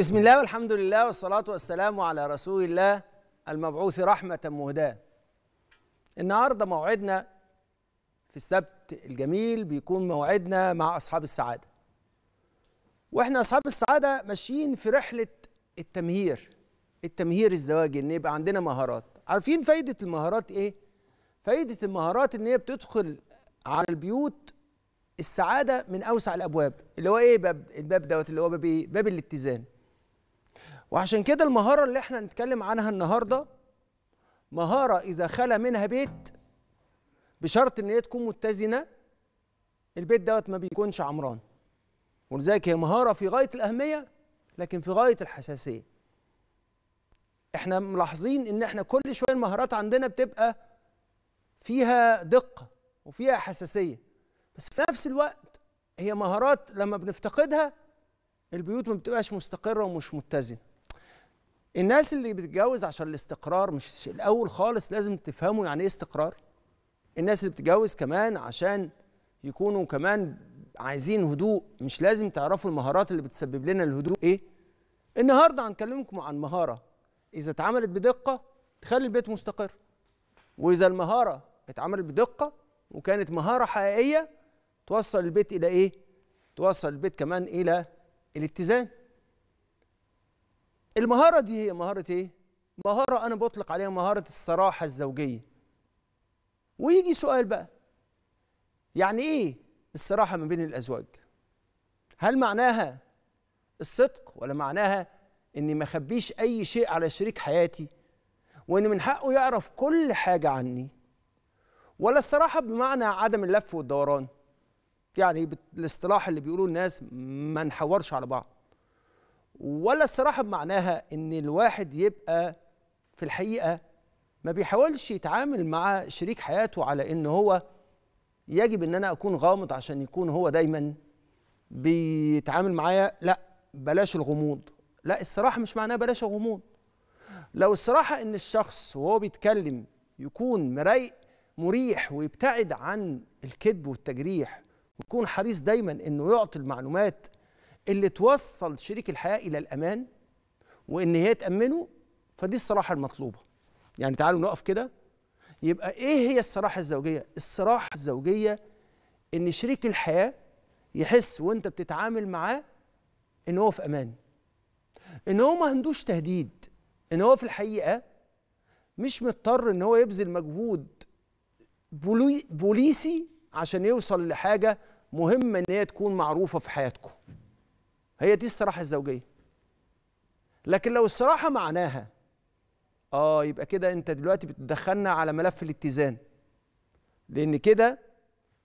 بسم الله والحمد لله والصلاة والسلام على رسول الله المبعوث رحمة مهداة. النهاردة موعدنا في السبت الجميل بيكون موعدنا مع أصحاب السعادة. وإحنا أصحاب السعادة ماشيين في رحلة التمهير التمهير الزواجي إن يبقى عندنا مهارات. عارفين فايدة المهارات إيه؟ فايدة المهارات إن هي بتدخل على البيوت السعادة من أوسع الأبواب اللي هو إيه؟ باب الباب دوت اللي هو باب إيه؟ باب الاتزان. وعشان كده المهارة اللي إحنا هنتكلم عنها النهاردة مهارة إذا خلى منها بيت بشرط إن هي تكون متزنة البيت دوت ما بيكونش عمران. ولذلك هي مهارة في غاية الأهمية لكن في غاية الحساسية. إحنا ملاحظين إن إحنا كل شوية المهارات عندنا بتبقى فيها دقة وفيها حساسية. بس في نفس الوقت هي مهارات لما بنفتقدها البيوت ما بتبقاش مستقرة ومش متزنة. الناس اللي بتتجوز عشان الاستقرار مش الأول خالص لازم تفهموا يعني إيه استقرار. الناس اللي بتتجوز كمان عشان يكونوا كمان عايزين هدوء مش لازم تعرفوا المهارات اللي بتسبب لنا الهدوء. إيه؟ النهارده هنكلمكم عن مهارة. إذا اتعملت بدقة تخلي البيت مستقر. وإذا المهارة اتعملت بدقة وكانت مهارة حقيقية توصل البيت إلى إيه؟ توصل البيت كمان إلى الاتزان. المهارة دي هي مهارة إيه؟ مهارة أنا بطلق عليها مهارة الصراحة الزوجية. ويجي سؤال بقى يعني إيه الصراحة ما بين الأزواج؟ هل معناها الصدق ولا معناها إني ما أخبيش أي شيء على شريك حياتي وإن من حقه يعرف كل حاجة عني؟ ولا الصراحة بمعنى عدم اللف والدوران؟ يعني بالإصطلاح اللي بيقولوه الناس ما نحورش على بعض. ولا الصراحة بمعناها إن الواحد يبقى في الحقيقة ما بيحاولش يتعامل مع شريك حياته على إن هو يجب إن أنا أكون غامض عشان يكون هو دايما بيتعامل معايا. لا بلاش الغموض. لا الصراحة مش معناها بلاش الغموض. لو الصراحة إن الشخص وهو بيتكلم يكون مريء مريح ويبتعد عن الكذب والتجريح ويكون حريص دايما إنه يعطي المعلومات اللي توصل شريك الحياة إلى الأمان وإن هي تأمنه فدي الصراحة المطلوبة. يعني تعالوا نقف كده. يبقى إيه هي الصراحة الزوجية؟ الصراحة الزوجية إن شريك الحياة يحس وأنت بتتعامل معاه إن هو في أمان. إن هو ما عندوش تهديد. إن هو في الحقيقة مش مضطر إن هو يبذل مجهود بولي بوليسي عشان يوصل لحاجة مهمة إن هي تكون معروفة في حياتكم. هي دي الصراحة الزوجية. لكن لو الصراحة معناها آه يبقى كده أنت دلوقتي بتدخلنا على ملف الاتزان. لأن كده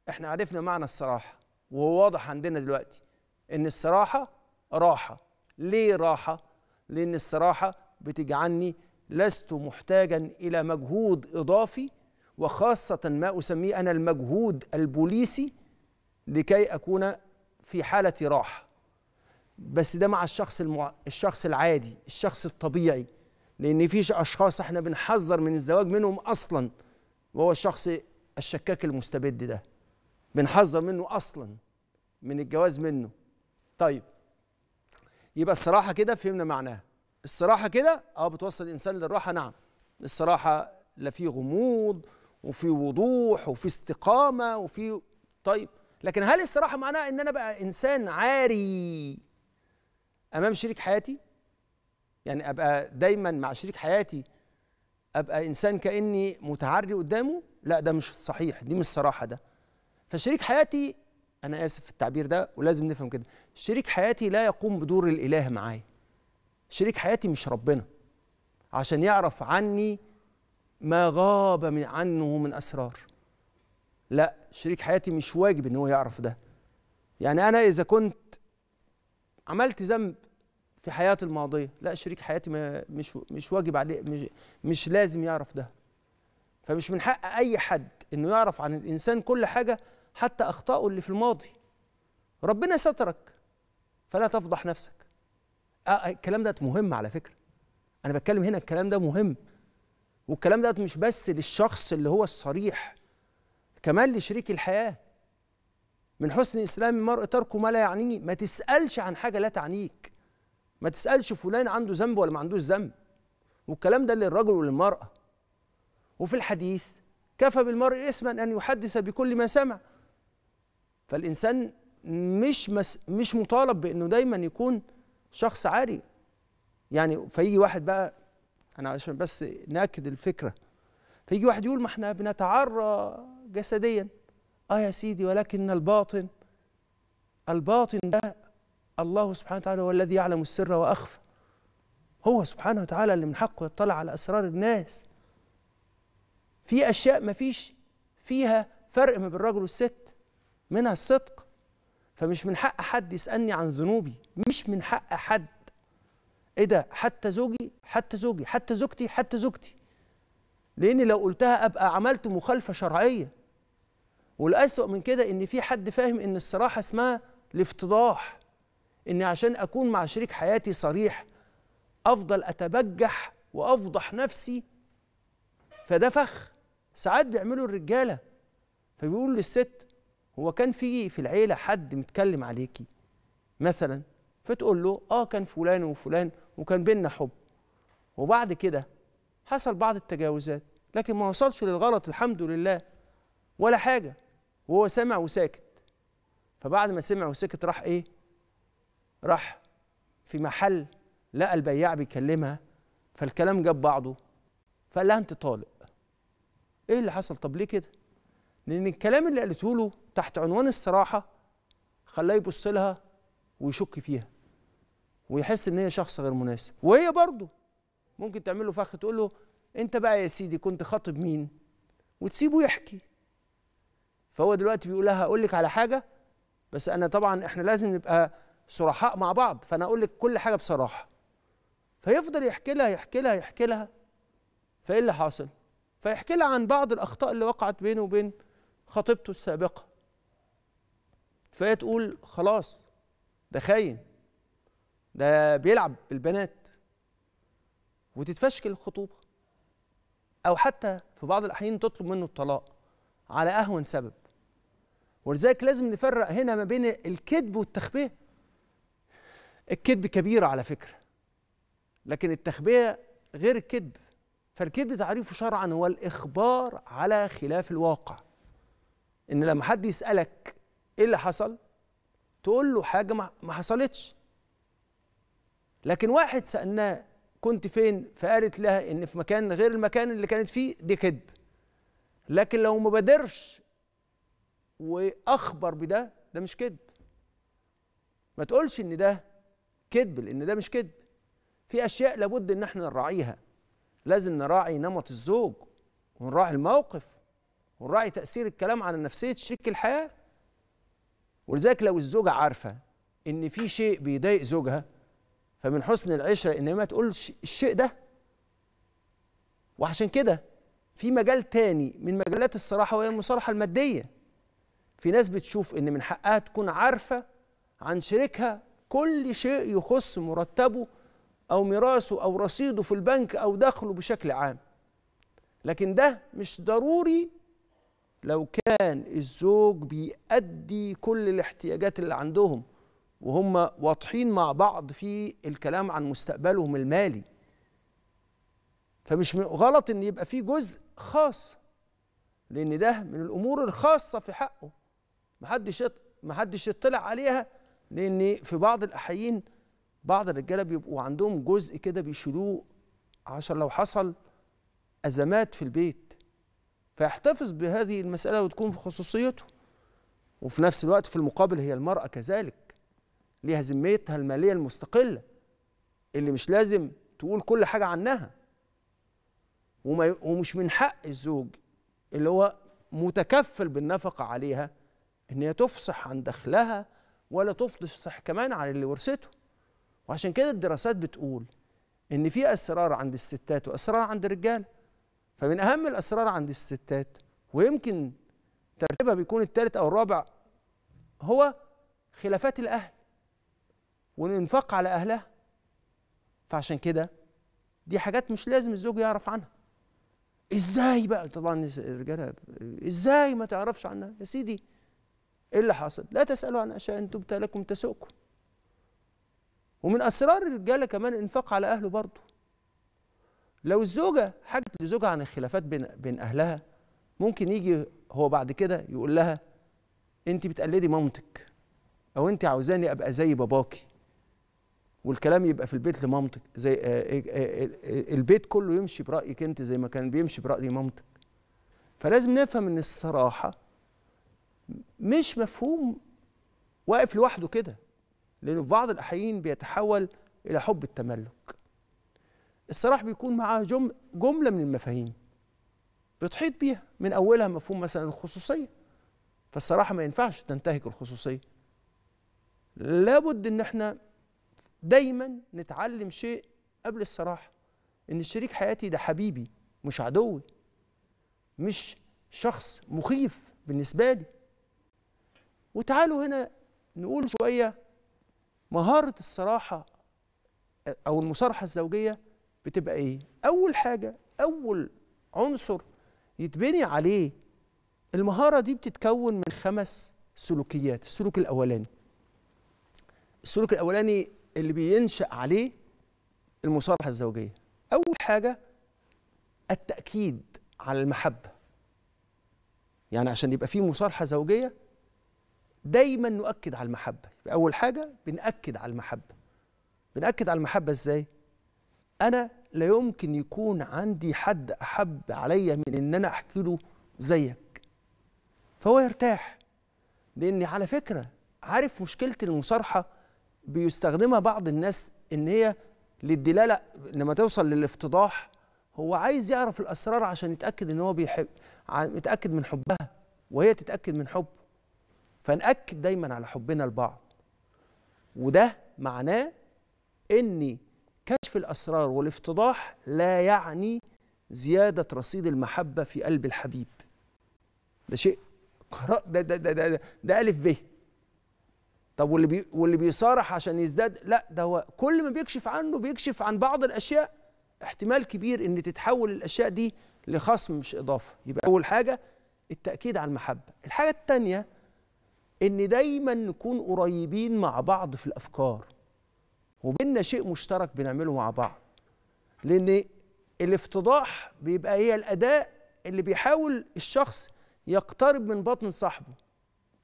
إحنا عرفنا معنى الصراحة وهو واضح عندنا دلوقتي إن الصراحة راحة. ليه راحة؟ لأن الصراحة بتجعلني لست محتاجا إلى مجهود إضافي وخاصة ما أسميه أنا المجهود البوليسي لكي أكون في حالة راحة. بس ده مع الشخص المع... الشخص العادي الشخص الطبيعي. لأن في أشخاص إحنا بنحذر من الزواج منهم أصلا وهو الشخص الشكاك المستبد ده. بنحذر منه أصلا من الجواز منه. طيب يبقى الصراحة كده فهمنا معناها. الصراحة كده آه بتوصل الإنسان للراحة. نعم الصراحة لا في غموض وفي وضوح وفي استقامة وفي طيب لكن هل الصراحة معناها إن أنا بقى إنسان عاري؟ أمام شريك حياتي؟ يعني أبقى دايما مع شريك حياتي أبقى إنسان كأني متعري قدامه؟ لا ده مش صحيح دي مش صراحة ده. فشريك حياتي أنا آسف في التعبير ده ولازم نفهم كده. شريك حياتي لا يقوم بدور الإله معايا. شريك حياتي مش ربنا. عشان يعرف عني ما غاب من عنه من أسرار. لا شريك حياتي مش واجب إن هو يعرف ده. يعني أنا إذا كنت عملت ذنب في حياتي الماضية. لا شريك حياتي مش مش واجب عليه مش, مش لازم يعرف ده. فمش من حق أي حد إنه يعرف عن الإنسان كل حاجة حتى أخطائه اللي في الماضي. ربنا سترك فلا تفضح نفسك. آه الكلام ده مهم على فكرة. أنا بتكلم هنا الكلام ده مهم. والكلام ده مش بس للشخص اللي هو الصريح كمان لشريك الحياة. من حسن إسلام المرء ترك ما لا يعنيه. ما تسألش عن حاجة لا تعنيك. ما تسألش فلان عنده ذنب ولا ما عندوش ذنب. والكلام ده للرجل وللمرأة. وفي الحديث كفى بالمرء اسما أن يحدث بكل ما سمع. فالإنسان مش مس مش مطالب بإنه دايما يكون شخص عاري. يعني فيجي واحد بقى أنا عشان بس نأكد الفكرة. فيجي واحد يقول ما إحنا بنتعرى جسديا. آه يا سيدي ولكن الباطن الباطن ده الله سبحانه وتعالى هو الذي يعلم السر وأخفى. هو سبحانه وتعالى اللي من حقه يطلع على أسرار الناس. في أشياء ما فيش فيها فرق ما بين الرجل والست منها الصدق. فمش من حق حد يسألني عن ذنوبي مش من حق حد. إيه ده؟ حتى زوجي حتى زوجي حتى زوجتي حتى زوجتي. لأني لو قلتها أبقى عملت مخالفة شرعية. والأسوأ من كده إن في حد فاهم إن الصراحة اسمها الافتضاح اني عشان أكون مع شريك حياتي صريح أفضل أتبجح وأفضح نفسي فده فخ. ساعات بيعملوا الرجالة فبيقول للست هو كان في في العيلة حد متكلم عليكي؟ مثلا فتقول له آه كان فلان وفلان وكان بينا حب. وبعد كده حصل بعض التجاوزات لكن ما وصلش للغلط الحمد لله ولا حاجة. وهو سمع وساكت. فبعد ما سمع وسكت راح إيه؟ راح في محل لقى البياع بيكلمها فالكلام جاب بعضه فقال لها أنت طالق. إيه اللي حصل؟ طب ليه كده؟ لأن الكلام اللي قالته له تحت عنوان الصراحة خلاه يبص لها ويشك فيها ويحس إن هي شخص غير مناسب. وهي برضه ممكن تعمل له فخ تقول له أنت بقى يا سيدي كنت خاطب مين؟ وتسيبه يحكي. فهو دلوقتي بيقول لها أقول لك على حاجة بس أنا طبعا إحنا لازم نبقى صرحاء مع بعض فأنا أقول لك كل حاجة بصراحة. فيفضل يحكي لها يحكي لها يحكي لها فإيه اللي حاصل؟ فيحكي لها عن بعض الأخطاء اللي وقعت بينه وبين خطيبته السابقة. فهي تقول خلاص ده خاين ده بيلعب بالبنات. وتتفشكل الخطوبة. أو حتى في بعض الأحيان تطلب منه الطلاق على أهون سبب. ولذلك لازم نفرق هنا ما بين الكذب والتخبيه. الكذب كبيره على فكرة لكن التخبيه غير الكذب فالكذب تعريفه شرعا هو الإخبار على خلاف الواقع. إن لما حد يسألك إيه اللي حصل تقول له حاجة ما حصلتش. لكن واحد سألناه كنت فين فقالت لها إن في مكان غير المكان اللي كانت فيه دي كذب. لكن لو ما بادرش وأخبر بده ده مش كذب. ما تقولش إن ده كذب لأن ده مش كذب. في أشياء لابد إن إحنا نراعيها. لازم نراعي نمط الزوج ونراعي الموقف ونراعي تأثير الكلام على نفسية شريك الحياة. ولذلك لو الزوجة عارفة إن في شيء بيضايق زوجها فمن حسن العشرة إن ما تقولش الشيء ده. وعشان كده في مجال تاني من مجالات الصراحة وهي المصالحة المادية. في ناس بتشوف إن من حقها تكون عارفة عن شريكها كل شيء يخص مرتبه أو ميراثه أو رصيده في البنك أو دخله بشكل عام. لكن ده مش ضروري لو كان الزوج بيأدي كل الاحتياجات اللي عندهم وهم واضحين مع بعض في الكلام عن مستقبلهم المالي. فمش غلط إن يبقى في جزء خاص لأن ده من الأمور الخاصة في حقه. محدش محدش يطلع عليها لأن في بعض الاحيان بعض الرجالة بيبقوا عندهم جزء كده بيشيلوه عشان لو حصل أزمات في البيت. فيحتفظ بهذه المسألة وتكون في خصوصيته. وفي نفس الوقت في المقابل هي المرأة كذلك. ليها ذمتها المالية المستقلة اللي مش لازم تقول كل حاجة عنها. وما ومش من حق الزوج اللي هو متكفل بالنفقة عليها إن هي تفصح عن دخلها ولا تفصح كمان عن اللي ورثته. وعشان كده الدراسات بتقول إن في أسرار عند الستات وأسرار عند الرجال. فمن أهم الأسرار عند الستات ويمكن ترتيبها بيكون الثالث أو الرابع هو خلافات الأهل والإنفاق على أهلها. فعشان كده دي حاجات مش لازم الزوج يعرف عنها. إزاي بقى؟ طبعا الرجالة إزاي ما تعرفش عنها؟ يا سيدي إيه اللي حصل لا تسألوا عن أشياء إن تبت لكم تسؤكم. ومن أسرار الرجاله كمان الانفاق على أهله برضه. لو الزوجة حكت لزوجها عن الخلافات بين بين أهلها ممكن يجي هو بعد كده يقول لها أنت بتقلدي مامتك أو أنت عاوزاني أبقى زي باباكي. والكلام يبقى في البيت لمامتك. زي آه، آه، آه، البيت كله يمشي برأيك أنت زي ما كان بيمشي برأي مامتك. فلازم نفهم إن الصراحة مش مفهوم واقف لوحده كده لأنه في بعض الاحيان بيتحول إلى حب التملك. الصراحة بيكون معاه جم جملة من المفاهيم بتحيط بيها من أولها مفهوم مثلا الخصوصية. فالصراحة ما ينفعش تنتهك الخصوصية. لابد إن إحنا دايما نتعلم شيء قبل الصراحة إن شريك حياتي ده حبيبي مش عدوي مش شخص مخيف بالنسبة لي. وتعالوا هنا نقول شوية مهارة الصراحة أو المصارحة الزوجية بتبقى إيه؟ أول حاجة أول عنصر يتبني عليه المهارة دي بتتكون من خمس سلوكيات. السلوك الأولاني السلوك الأولاني اللي بينشأ عليه المصالحه الزوجية. أول حاجة التأكيد على المحبة. يعني عشان يبقى في مصالحه زوجية دايما نؤكد على المحبة. يبقى أول حاجة بنأكد على المحبة. بنأكد على المحبة إزاي؟ أنا لا يمكن يكون عندي حد أحب عليا من إن أنا أحكي له زيك. فهو يرتاح. لاني على فكرة عارف مشكلة المصارحة؟ بيستخدمها بعض الناس إن هي للدلالة لما توصل للافتضاح هو عايز يعرف الأسرار عشان يتأكد إن هو بيحب يتاكد من حبها وهي تتأكد من حبه. فنأكد دايما على حبنا لبعض. وده معناه إن كشف الأسرار والافتضاح لا يعني زيادة رصيد المحبة في قلب الحبيب. ده شيء ده ده ده ده, ده ألف ب. طب واللي بي واللي بيصارح عشان يزداد؟ لا ده هو كل ما بيكشف عنه بيكشف عن بعض الأشياء. احتمال كبير إن تتحول الأشياء دي لخصم مش إضافة. يبقى أول حاجة التأكيد على المحبة. الحاجة الثانية إن دايما نكون قريبين مع بعض في الأفكار. وبيننا شيء مشترك بنعمله مع بعض. لأن الافتضاح بيبقى هي الأداء اللي بيحاول الشخص يقترب من بطن صاحبه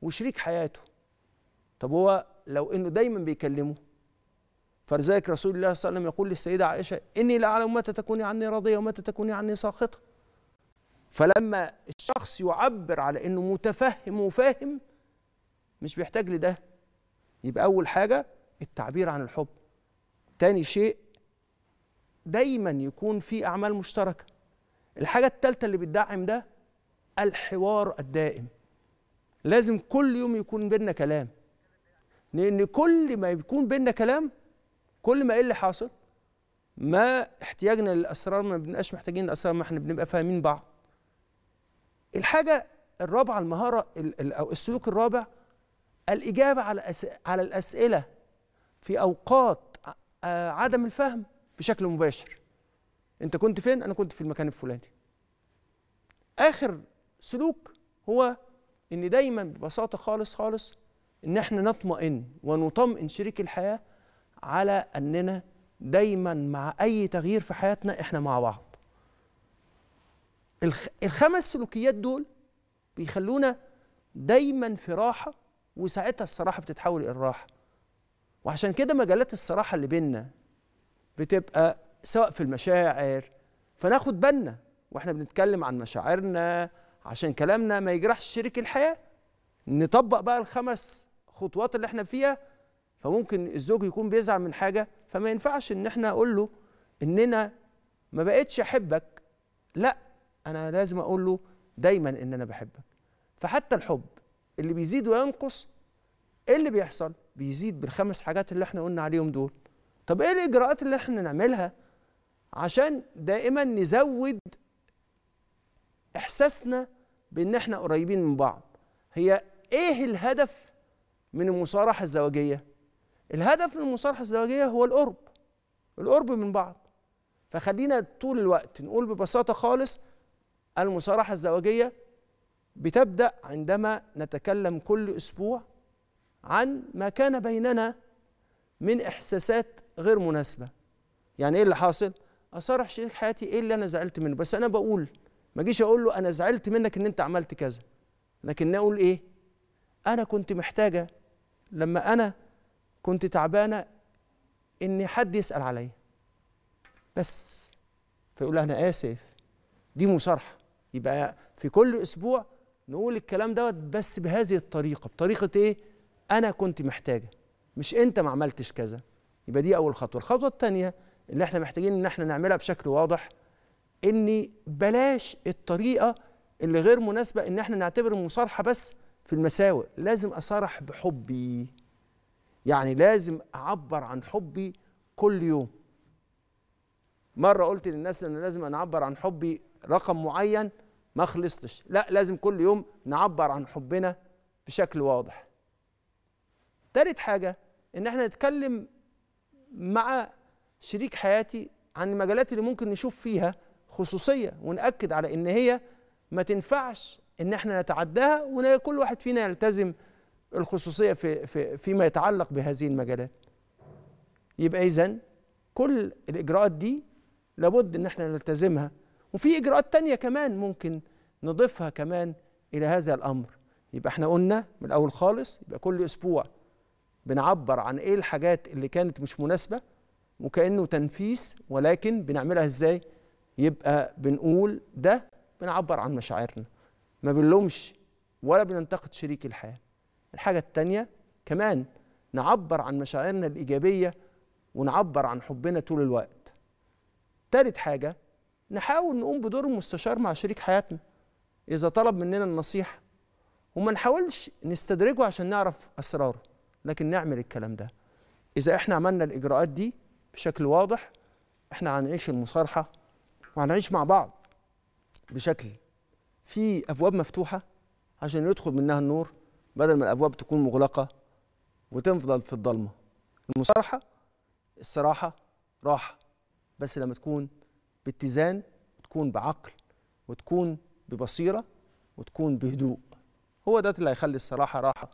وشريك حياته. طب هو لو إنه دايما بيكلمه فلذلك رسول الله صلى الله عليه وسلم يقول للسيدة عائشة إني لاعلم متى تكوني عني راضية ومتى تكوني عني ساخطة. فلما الشخص يعبر على إنه متفهم وفاهم مش بيحتاج لده. يبقى أول حاجة التعبير عن الحب. تاني شيء دايما يكون في أعمال مشتركة. الحاجة الثالثه اللي بتدعم ده الحوار الدائم. لازم كل يوم يكون بينا كلام. لأن كل ما يكون بينا كلام كل ما إيه اللي حاصل؟ ما احتياجنا للأسرار ما بنبقاش محتاجين الاسرار ما إحنا بنبقى فاهمين بعض. الحاجة الرابعة المهارة أو السلوك الرابع الإجابة على على الأسئلة في أوقات عدم الفهم بشكل مباشر. أنت كنت فين؟ أنا كنت في المكان الفلاني. آخر سلوك هو إن دايما ببساطة خالص خالص إن إحنا نطمئن ونطمئن شريك الحياة على أننا دايما مع أي تغيير في حياتنا إحنا مع بعض. الخمس سلوكيات دول بيخلونا دايما في راحة وساعتها الصراحة بتتحول إلى الراحة. وعشان كده مجالات الصراحة اللي بينا بتبقى سواء في المشاعر فناخد بالنا وإحنا بنتكلم عن مشاعرنا عشان كلامنا ما يجرحش شريك الحياة. نطبق بقى الخمس خطوات اللي إحنا فيها فممكن الزوج يكون بيزعل من حاجة فما ينفعش إن إحنا أقول له إننا ما بقتش أحبك. لا أنا لازم أقول له دايما إن أنا بحبك. فحتى الحب اللي بيزيد وينقص إيه اللي بيحصل؟ بيزيد بالخمس حاجات اللي إحنا قلنا عليهم دول. طب إيه الإجراءات اللي إحنا نعملها عشان دائما نزود إحساسنا بإن إحنا قريبين من بعض؟ هي إيه الهدف من المصارحة الزواجية؟ الهدف من المصارحة الزواجية هو القرب القرب من بعض. فخلينا طول الوقت نقول ببساطة خالص المصارحة الزواجية بتبدأ عندما نتكلم كل أسبوع عن ما كان بيننا من إحساسات غير مناسبة. يعني إيه اللي حاصل؟ أصارح شريك حياتي إيه اللي أنا زعلت منه؟ بس أنا بقول ما أجيش أقول له أنا زعلت منك إن أنت عملت كذا. لكن أقول إيه؟ أنا كنت محتاجة لما أنا كنت تعبانة ان حد يسأل عليا. بس. فيقول أنا آسف. دي مصارحة. يبقى في كل أسبوع نقول الكلام دوت بس بهذه الطريقة. بطريقة إيه؟ أنا كنت محتاجة. مش أنت ما عملتش كذا. يبقى دي أول خطوة. الخطوة الثانية اللي إحنا محتاجين إن إحنا نعملها بشكل واضح ان بلاش الطريقة اللي غير مناسبة إن إحنا نعتبر المصارحة بس في المساوئ. لازم أصارح بحبي. يعني لازم أعبر عن حبي كل يوم. مرة قلت للناس إن لازم أنا أعبر عن حبي رقم معين ما خلصتش. لا لازم كل يوم نعبر عن حبنا بشكل واضح. تالت حاجة إن إحنا نتكلم مع شريك حياتي عن المجالات اللي ممكن نشوف فيها خصوصية ونأكد على إن هي ما تنفعش إن إحنا نتعداها وإن كل واحد فينا يلتزم الخصوصية في في فيما يتعلق بهذه المجالات. يبقى اذا كل الإجراءات دي لابد إن إحنا نلتزمها وفي إجراءات تانية كمان ممكن نضيفها كمان إلى هذا الأمر. يبقى إحنا قلنا من الأول خالص يبقى كل أسبوع بنعبر عن إيه الحاجات اللي كانت مش مناسبة وكأنه تنفيس ولكن بنعملها إزاي؟ يبقى بنقول ده بنعبر عن مشاعرنا. ما بنلومش ولا بننتقد شريك الحياة. الحاجة التانية كمان نعبر عن مشاعرنا الإيجابية ونعبر عن حبنا طول الوقت. تالت حاجة نحاول نقوم بدور المستشار مع شريك حياتنا إذا طلب مننا النصيحة. وما نحاولش نستدرجه عشان نعرف أسراره لكن نعمل الكلام ده. إذا إحنا عملنا الإجراءات دي بشكل واضح إحنا هنعيش المصارحة وهنعيش مع بعض بشكل في أبواب مفتوحة عشان يدخل منها النور بدل ما الأبواب تكون مغلقة وتفضل في الضلمة. المصارحة الصراحة راحة بس لما تكون باتزان وتكون بعقل وتكون ببصيرة وتكون بهدوء. هو ده اللي هيخلي الصراحة راحة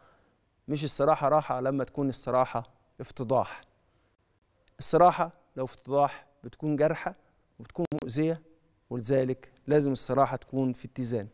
مش الصراحة راحة لما تكون الصراحة افتضاح. الصراحة لو افتضاح بتكون جارحة وبتكون مؤذية ولذلك لازم الصراحة تكون في اتزان.